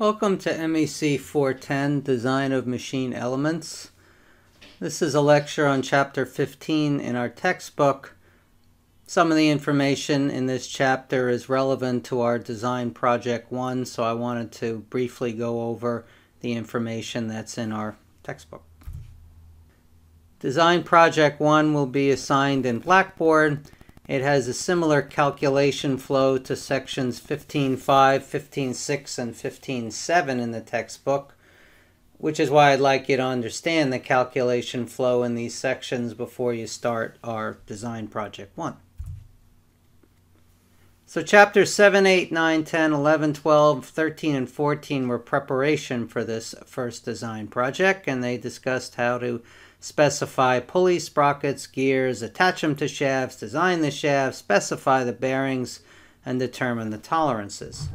Welcome to MEC 410, Design of Machine Elements. This is a lecture on Chapter 15 in our textbook. Some of the information in this chapter is relevant to our Design Project 1, so I wanted to briefly go over the information that's in our textbook. Design Project 1 will be assigned in Blackboard it has a similar calculation flow to sections 15.5, 15.6, and 15.7 in the textbook, which is why I'd like you to understand the calculation flow in these sections before you start our design project 1. So chapters 7, 8, 9, 10, 11, 12, 13, and 14 were preparation for this first design project, and they discussed how to specify pulley sprockets, gears, attach them to shafts, design the shafts, specify the bearings, and determine the tolerances.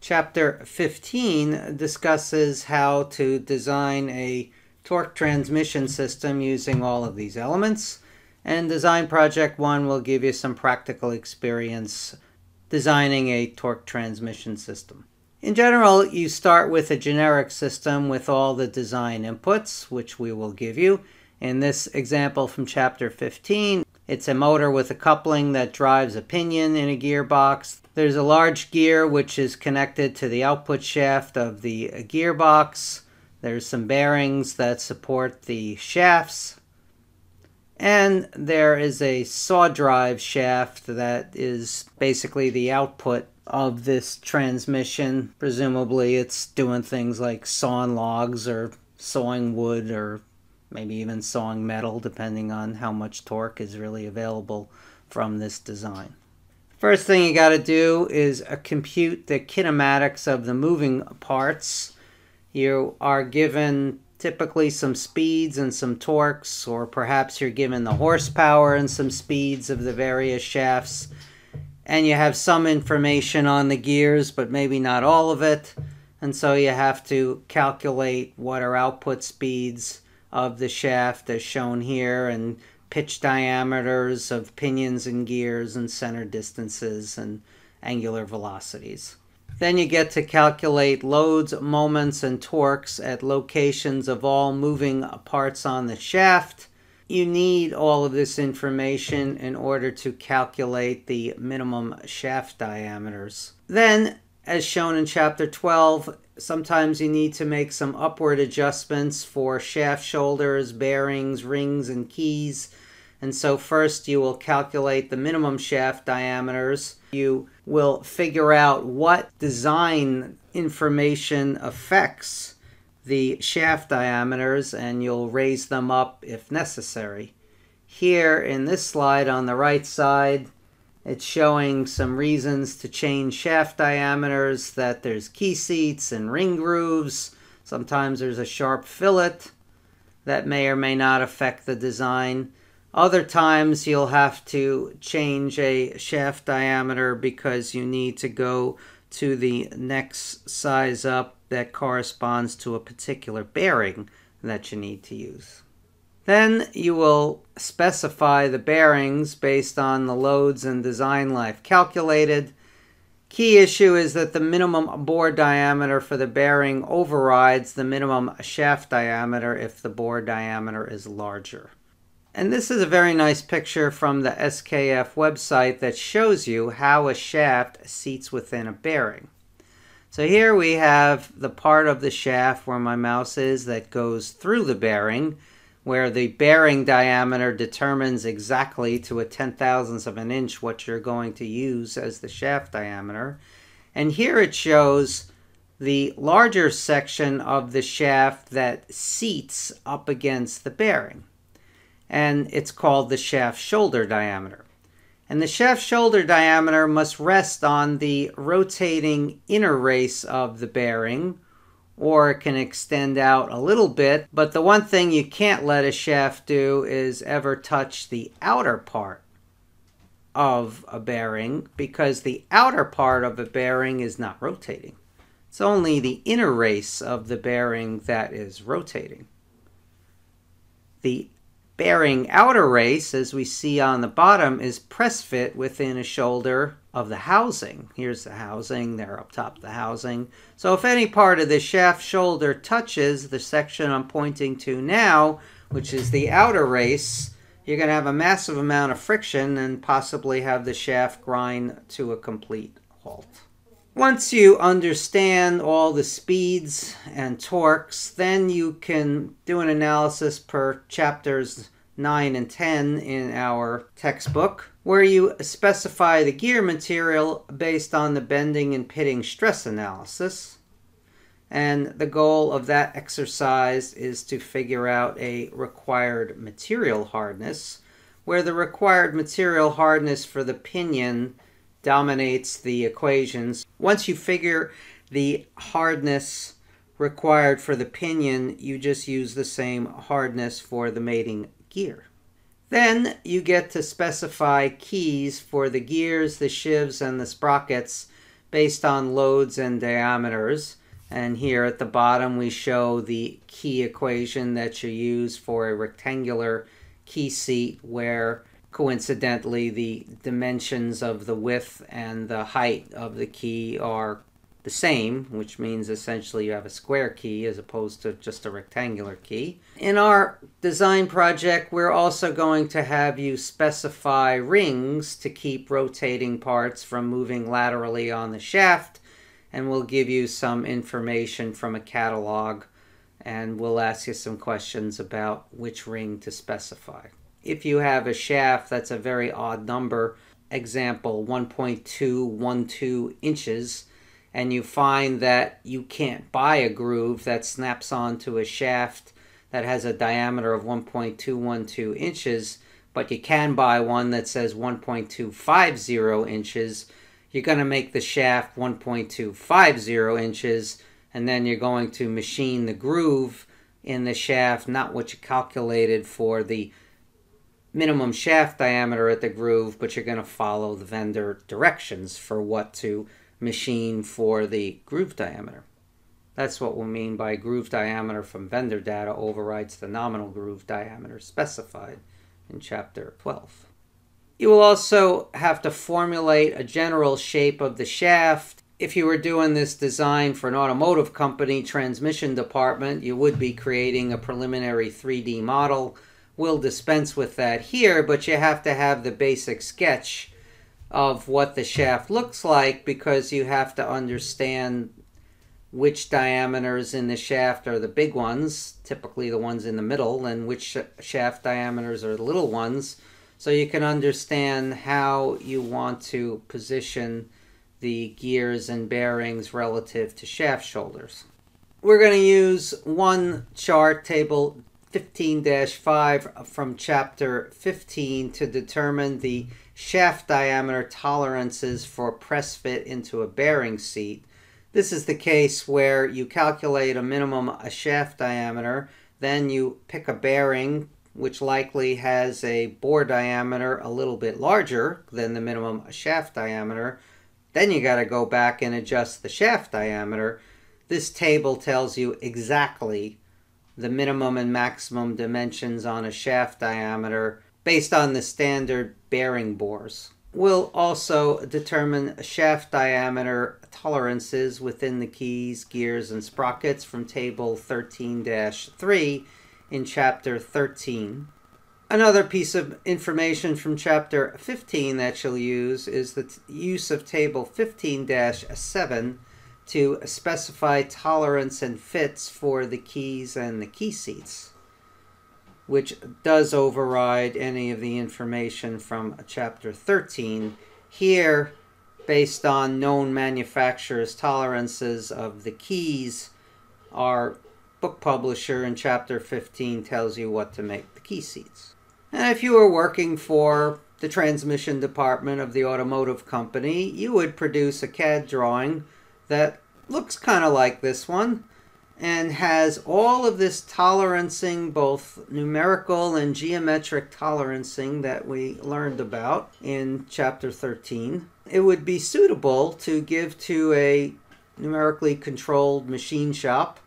Chapter 15 discusses how to design a torque transmission system using all of these elements. And Design Project 1 will give you some practical experience designing a torque transmission system. In general, you start with a generic system with all the design inputs, which we will give you. In this example from chapter 15, it's a motor with a coupling that drives a pinion in a gearbox. There's a large gear which is connected to the output shaft of the gearbox. There's some bearings that support the shafts. And there is a saw drive shaft that is basically the output of this transmission. Presumably, it's doing things like sawing logs or sawing wood or maybe even sawing metal, depending on how much torque is really available from this design. First thing you got to do is compute the kinematics of the moving parts. You are given typically some speeds and some torques, or perhaps you're given the horsepower and some speeds of the various shafts and you have some information on the gears, but maybe not all of it. And so you have to calculate what are output speeds of the shaft as shown here and pitch diameters of pinions and gears and center distances and angular velocities. Then you get to calculate loads, moments, and torques at locations of all moving parts on the shaft you need all of this information in order to calculate the minimum shaft diameters. Then, as shown in chapter 12, sometimes you need to make some upward adjustments for shaft shoulders, bearings, rings, and keys. And so first you will calculate the minimum shaft diameters. You will figure out what design information affects the shaft diameters and you'll raise them up if necessary. Here in this slide on the right side, it's showing some reasons to change shaft diameters, that there's key seats and ring grooves. Sometimes there's a sharp fillet that may or may not affect the design. Other times you'll have to change a shaft diameter because you need to go to the next size up that corresponds to a particular bearing that you need to use. Then you will specify the bearings based on the loads and design life calculated. Key issue is that the minimum bore diameter for the bearing overrides the minimum shaft diameter if the bore diameter is larger. And this is a very nice picture from the SKF website that shows you how a shaft seats within a bearing. So here we have the part of the shaft where my mouse is that goes through the bearing, where the bearing diameter determines exactly to a ten thousandths of an inch what you're going to use as the shaft diameter. And here it shows the larger section of the shaft that seats up against the bearing. And it's called the shaft shoulder diameter and the shaft shoulder diameter must rest on the rotating inner race of the bearing or it can extend out a little bit. But the one thing you can't let a shaft do is ever touch the outer part of a bearing because the outer part of a bearing is not rotating. It's only the inner race of the bearing that is rotating. The bearing outer race, as we see on the bottom, is press fit within a shoulder of the housing. Here's the housing, they're up top the housing. So if any part of the shaft shoulder touches the section I'm pointing to now, which is the outer race, you're going to have a massive amount of friction and possibly have the shaft grind to a complete halt. Once you understand all the speeds and torques, then you can do an analysis per chapters 9 and 10 in our textbook, where you specify the gear material based on the bending and pitting stress analysis. And the goal of that exercise is to figure out a required material hardness, where the required material hardness for the pinion dominates the equations. Once you figure the hardness required for the pinion, you just use the same hardness for the mating gear. Then you get to specify keys for the gears, the sheaves, and the sprockets based on loads and diameters. And here at the bottom we show the key equation that you use for a rectangular key seat where coincidentally the dimensions of the width and the height of the key are the same, which means essentially you have a square key as opposed to just a rectangular key. In our design project, we're also going to have you specify rings to keep rotating parts from moving laterally on the shaft, and we'll give you some information from a catalog, and we'll ask you some questions about which ring to specify. If you have a shaft that's a very odd number, example 1.212 inches, and you find that you can't buy a groove that snaps onto a shaft that has a diameter of 1.212 inches, but you can buy one that says 1.250 inches, you're going to make the shaft 1.250 inches, and then you're going to machine the groove in the shaft, not what you calculated for the minimum shaft diameter at the groove, but you're going to follow the vendor directions for what to machine for the groove diameter. That's what we mean by groove diameter from vendor data overrides the nominal groove diameter specified in chapter 12. You will also have to formulate a general shape of the shaft. If you were doing this design for an automotive company transmission department, you would be creating a preliminary 3D model. We'll dispense with that here, but you have to have the basic sketch of what the shaft looks like because you have to understand which diameters in the shaft are the big ones, typically the ones in the middle, and which shaft diameters are the little ones, so you can understand how you want to position the gears and bearings relative to shaft shoulders. We're going to use one chart, table 15-5 from chapter 15 to determine the shaft diameter tolerances for press fit into a bearing seat. This is the case where you calculate a minimum a shaft diameter, then you pick a bearing which likely has a bore diameter a little bit larger than the minimum shaft diameter. Then you got to go back and adjust the shaft diameter. This table tells you exactly the minimum and maximum dimensions on a shaft diameter based on the standard bearing bores. We'll also determine shaft diameter tolerances within the keys, gears, and sprockets from table 13-3 in chapter 13. Another piece of information from chapter 15 that you'll use is the use of table 15-7 to specify tolerance and fits for the keys and the key seats which does override any of the information from chapter 13. Here, based on known manufacturers' tolerances of the keys, our book publisher in chapter 15 tells you what to make the key seats. And if you were working for the transmission department of the automotive company, you would produce a CAD drawing that looks kind of like this one and has all of this tolerancing, both numerical and geometric tolerancing that we learned about in chapter 13, it would be suitable to give to a numerically controlled machine shop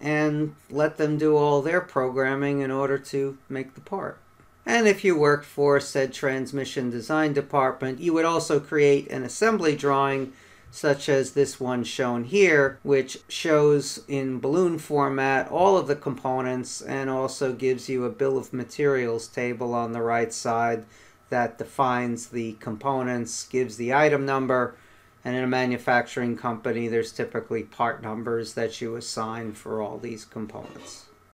and let them do all their programming in order to make the part. And if you worked for said transmission design department, you would also create an assembly drawing such as this one shown here, which shows in balloon format all of the components and also gives you a bill of materials table on the right side that defines the components, gives the item number, and in a manufacturing company, there's typically part numbers that you assign for all these components.